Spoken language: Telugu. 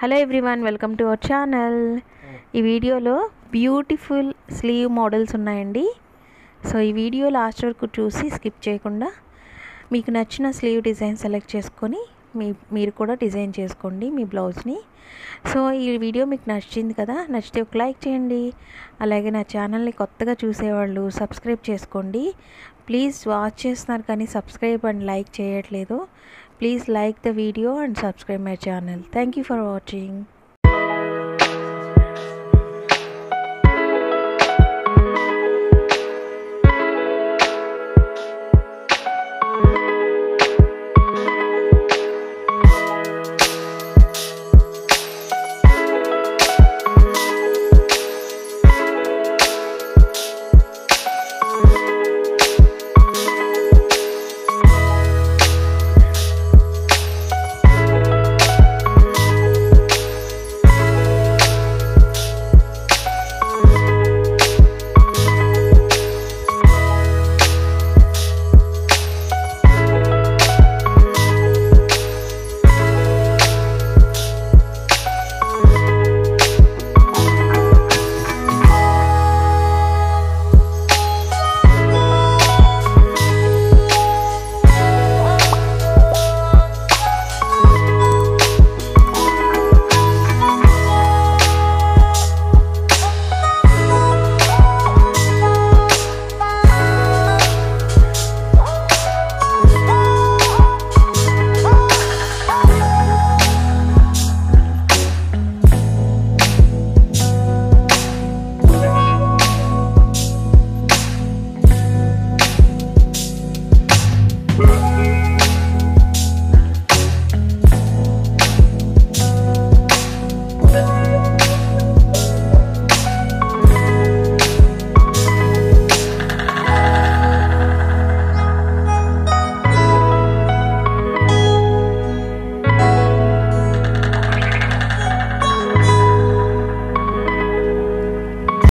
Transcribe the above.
Hello everyone welcome to our channel ఈ వీడియోలో బ్యూటిఫుల్ స్లీవ్ మోడల్స్ ఉన్నాయండి. సో ఈ వీడియో లాస్ట్ వరకు చూసి స్కిప్ చేయకుండా మీకు నచ్చిన స్లీవ్ డిజైన్ సెలెక్ట్ చేసుకొని మీ మీరు కూడా డిజైన్ చేసుకోండి మీ బ్లౌజ్ని. సో ఈ వీడియో మీకు నచ్చింది కదా నచ్చితే ఒక లైక్ చేయండి. అలాగే నా ఛానల్ని కొత్తగా చూసేవాళ్ళు సబ్స్క్రైబ్ చేసుకోండి. ప్లీజ్ వాచ్ చేస్తున్నారు కానీ సబ్స్క్రైబ్ అండ్ లైక్ చేయట్లేదు. Please like the video and subscribe my channel. Thank you for watching.